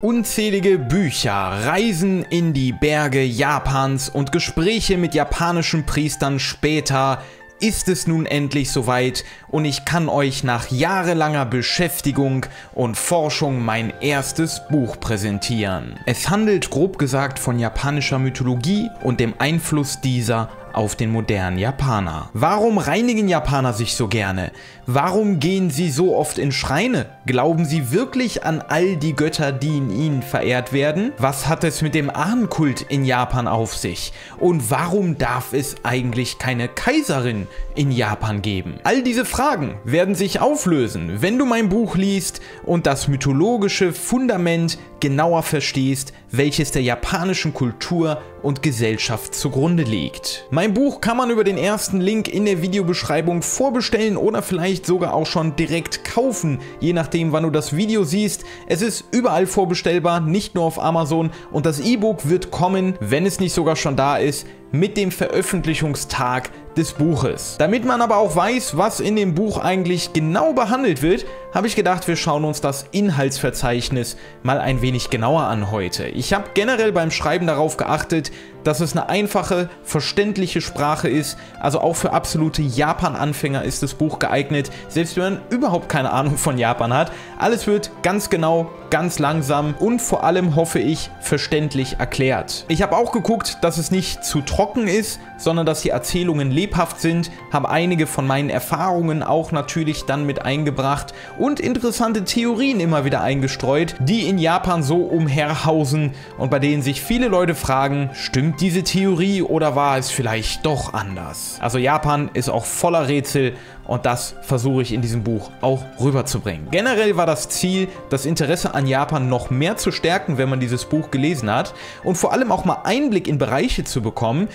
Unzählige Bücher, Reisen in die Berge Japans und Gespräche mit japanischen Priestern später ist es nun endlich soweit und ich kann euch nach jahrelanger Beschäftigung und Forschung mein erstes Buch präsentieren. Es handelt grob gesagt von japanischer Mythologie und dem Einfluss dieser auf den modernen Japaner. Warum reinigen Japaner sich so gerne? Warum gehen sie so oft in Schreine? Glauben sie wirklich an all die Götter, die in ihnen verehrt werden? Was hat es mit dem Ahnenkult in Japan auf sich? Und warum darf es eigentlich keine Kaiserin in Japan geben? All diese Fragen werden sich auflösen, wenn du mein Buch liest und das mythologische Fundament genauer verstehst, welches der japanischen Kultur und Gesellschaft zugrunde liegt. Mein Buch kann man über den ersten Link in der Videobeschreibung vorbestellen oder vielleicht sogar auch schon direkt kaufen, je nachdem wann du das Video siehst. Es ist überall vorbestellbar, nicht nur auf Amazon und das E-Book wird kommen, wenn es nicht sogar schon da ist, mit dem Veröffentlichungstag des Buches. Damit man aber auch weiß, was in dem Buch eigentlich genau behandelt wird, habe ich gedacht, wir schauen uns das Inhaltsverzeichnis mal ein wenig genauer an heute. Ich habe generell beim Schreiben darauf geachtet, dass es eine einfache, verständliche Sprache ist. Also auch für absolute Japan-Anfänger ist das Buch geeignet, selbst wenn man überhaupt keine Ahnung von Japan hat. Alles wird ganz genau, ganz langsam und vor allem hoffe ich verständlich erklärt. Ich habe auch geguckt, dass es nicht zu trocken ist, sondern dass die Erzählungen lebhaft sind, habe einige von meinen Erfahrungen auch natürlich dann mit eingebracht und interessante Theorien immer wieder eingestreut, die in Japan so umherhausen und bei denen sich viele Leute fragen, stimmt diese Theorie oder war es vielleicht doch anders? Also Japan ist auch voller Rätsel und das versuche ich in diesem Buch auch rüberzubringen. Generell war das Ziel, das Interesse an Japan noch mehr zu stärken, wenn man dieses Buch gelesen hat und vor allem auch mal Einblick in Bereiche zu bekommen,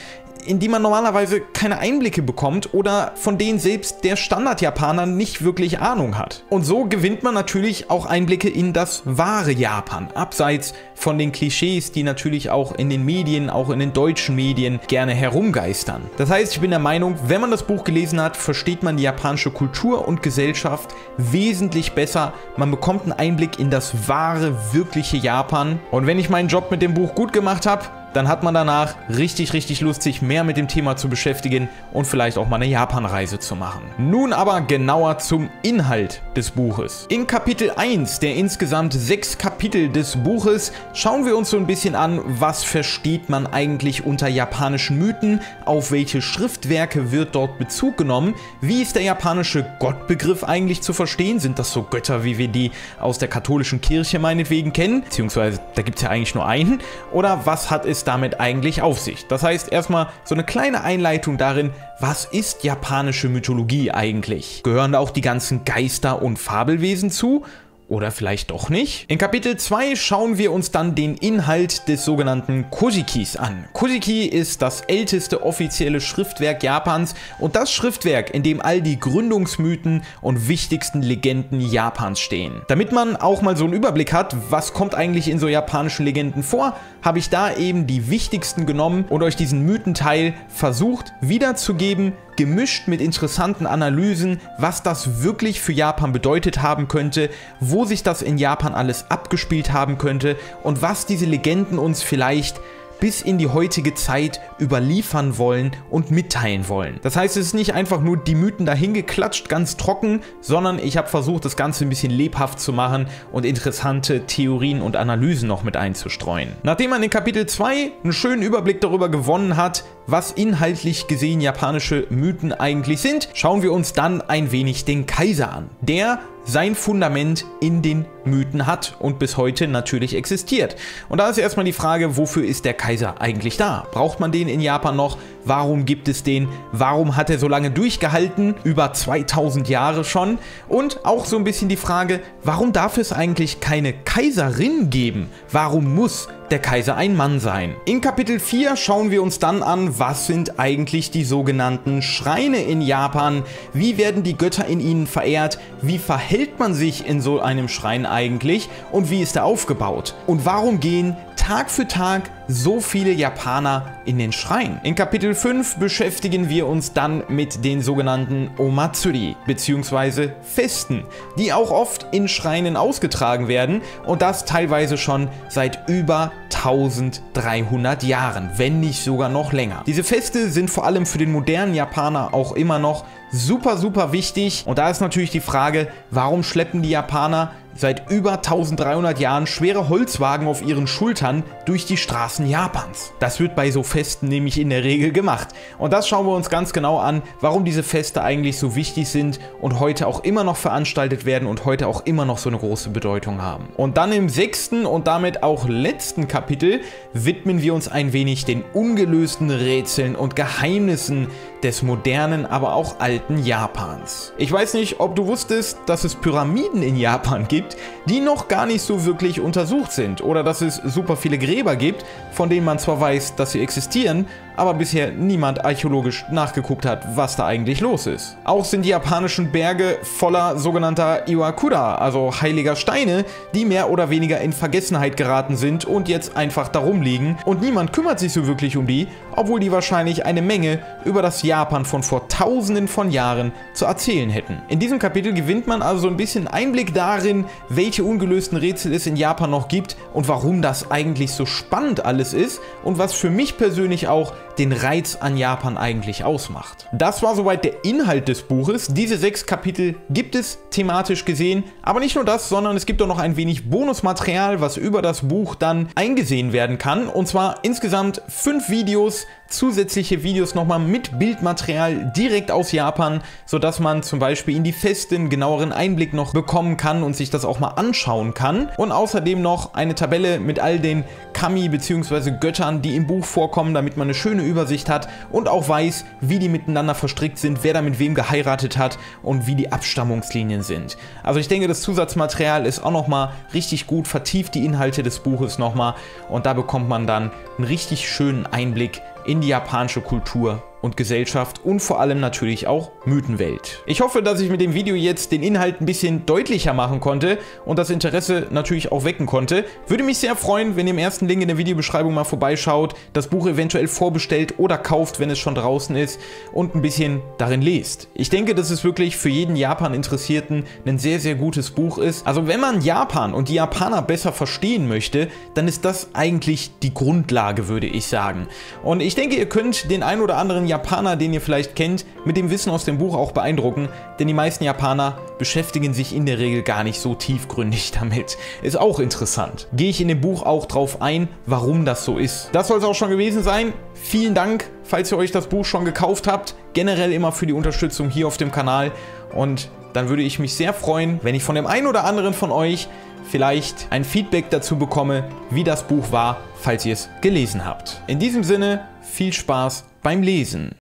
in die man normalerweise keine Einblicke bekommt oder von denen selbst der Standard-Japaner nicht wirklich Ahnung hat. Und so gewinnt man natürlich auch Einblicke in das wahre Japan, abseits von den Klischees, die natürlich auch in den Medien, auch in den deutschen Medien gerne herumgeistern. Das heißt, ich bin der Meinung, wenn man das Buch gelesen hat, versteht man die japanische Kultur und Gesellschaft wesentlich besser. Man bekommt einen Einblick in das wahre, wirkliche Japan. Und wenn ich meinen Job mit dem Buch gut gemacht habe, dann hat man danach richtig, richtig Lust, sich mehr mit dem Thema zu beschäftigen und vielleicht auch mal eine Japanreise zu machen. Nun aber genauer zum Inhalt des Buches. In Kapitel 1 der insgesamt sechs Kapitel des Buches schauen wir uns so ein bisschen an, was versteht man eigentlich unter japanischen Mythen, auf welche Schriftwerke wird dort Bezug genommen, wie ist der japanische Gottbegriff eigentlich zu verstehen, sind das so Götter, wie wir die aus der katholischen Kirche meinetwegen kennen, beziehungsweise da gibt es ja eigentlich nur einen, oder was hat es damit eigentlich auf sich? Das heißt erstmal so eine kleine Einleitung darin, was ist japanische Mythologie eigentlich? Gehören da auch die ganzen Geister und Fabelwesen zu? Oder vielleicht doch nicht? In Kapitel 2 schauen wir uns dann den Inhalt des sogenannten Kojikis an. Kojiki ist das älteste offizielle Schriftwerk Japans und das Schriftwerk, in dem all die Gründungsmythen und wichtigsten Legenden Japans stehen. Damit man auch mal so einen Überblick hat, was kommt eigentlich in so japanischen Legenden vor, habe ich da eben die wichtigsten genommen und euch diesen Mythenteil versucht wiederzugeben, gemischt mit interessanten Analysen, was das wirklich für Japan bedeutet haben könnte, wo sich das in Japan alles abgespielt haben könnte und was diese Legenden uns vielleicht bis in die heutige Zeit überliefern wollen und mitteilen wollen. Das heißt, es ist nicht einfach nur die Mythen dahin geklatscht, ganz trocken, sondern ich habe versucht, das Ganze ein bisschen lebhaft zu machen und interessante Theorien und Analysen noch mit einzustreuen. Nachdem man in Kapitel 2 einen schönen Überblick darüber gewonnen hat, was inhaltlich gesehen japanische Mythen eigentlich sind, schauen wir uns dann ein wenig den Kaiser an. Der sein Fundament in den Mythen hat und bis heute natürlich existiert. Und da ist erstmal die Frage, wofür ist der Kaiser eigentlich da? Braucht man den in Japan noch? Warum gibt es den? Warum hat er so lange durchgehalten? Über 2000 Jahre schon. Und auch so ein bisschen die Frage, warum darf es eigentlich keine Kaiserin geben? Warum muss der Kaiser ein Mann sein. In Kapitel 4 schauen wir uns dann an, was sind eigentlich die sogenannten Schreine in Japan, wie werden die Götter in ihnen verehrt, wie verhält man sich in so einem Schrein eigentlich? Und wie ist er aufgebaut? Und warum gehen Tag für Tag so viele Japaner in den Schrein? In Kapitel 5 beschäftigen wir uns dann mit den sogenannten Omatsuri bzw. Festen, die auch oft in Schreinen ausgetragen werden und das teilweise schon seit über 1300 Jahren, wenn nicht sogar noch länger. Diese Feste sind vor allem für den modernen Japaner auch immer noch super, super wichtig. Und da ist natürlich die Frage, warum schleppen die Japaner seit über 1300 Jahren schwere Holzwagen auf ihren Schultern durch die Straßen Japans. Das wird bei so Festen nämlich in der Regel gemacht. Und das schauen wir uns ganz genau an, warum diese Feste eigentlich so wichtig sind und heute auch immer noch veranstaltet werden und heute auch immer noch so eine große Bedeutung haben. Und dann im sechsten und damit auch letzten Kapitel widmen wir uns ein wenig den ungelösten Rätseln und Geheimnissen des modernen, aber auch alten Japans. Ich weiß nicht, ob du wusstest, dass es Pyramiden in Japan gibt, gibt, die noch gar nicht so wirklich untersucht sind. Oder dass es super viele Gräber gibt, von denen man zwar weiß, dass sie existieren, aber bisher niemand archäologisch nachgeguckt hat, was da eigentlich los ist. Auch sind die japanischen Berge voller sogenannter Iwakura, also heiliger Steine, die mehr oder weniger in Vergessenheit geraten sind und jetzt einfach darum liegen und niemand kümmert sich so wirklich um die, obwohl die wahrscheinlich eine Menge über das Japan von vor tausenden von Jahren zu erzählen hätten. In diesem Kapitel gewinnt man also ein bisschen Einblick darin, welche ungelösten Rätsel es in Japan noch gibt und warum das eigentlich so spannend alles ist und was für mich persönlich auch den Reiz an Japan eigentlich ausmacht. Das war soweit der Inhalt des Buches. Diese sechs Kapitel gibt es thematisch gesehen, aber nicht nur das, sondern es gibt auch noch ein wenig Bonusmaterial, was über das Buch dann eingesehen werden kann. Und zwar insgesamt fünf Videos, zusätzliche Videos nochmal mit Bildmaterial direkt aus Japan, sodass man zum Beispiel in die Festen genaueren Einblick noch bekommen kann und sich das auch mal anschauen kann. Und außerdem noch eine Tabelle mit all den Kami bzw. Göttern, die im Buch vorkommen, damit man eine schöne Übersicht hat und auch weiß, wie die miteinander verstrickt sind, wer da mit wem geheiratet hat und wie die Abstammungslinien sind. Also ich denke, das Zusatzmaterial ist auch nochmal richtig gut, vertieft die Inhalte des Buches nochmal und da bekommt man dann einen richtig schönen Einblick in die japanische Kultur und Gesellschaft und vor allem natürlich auch Mythenwelt. Ich hoffe, dass ich mit dem Video jetzt den Inhalt ein bisschen deutlicher machen konnte und das Interesse natürlich auch wecken konnte. Würde mich sehr freuen, wenn ihr im ersten Link in der Videobeschreibung mal vorbeischaut, das Buch eventuell vorbestellt oder kauft, wenn es schon draußen ist und ein bisschen darin lest. Ich denke, dass es wirklich für jeden Japan-Interessierten ein sehr, sehr gutes Buch ist. Also wenn man Japan und die Japaner besser verstehen möchte, dann ist das eigentlich die Grundlage, würde ich sagen. Und ich denke, ihr könnt den ein oder anderen Japaner, den ihr vielleicht kennt, mit dem Wissen aus dem Buch auch beeindrucken, denn die meisten Japaner beschäftigen sich in der Regel gar nicht so tiefgründig damit. Ist auch interessant. Gehe ich in dem Buch auch drauf ein, warum das so ist. Das soll es auch schon gewesen sein. Vielen Dank, falls ihr euch das Buch schon gekauft habt. Generell immer für die Unterstützung hier auf dem Kanal. Und dann würde ich mich sehr freuen, wenn ich von dem einen oder anderen von euch vielleicht ein Feedback dazu bekomme, wie das Buch war, falls ihr es gelesen habt. In diesem Sinne, viel Spaß beim Lesen.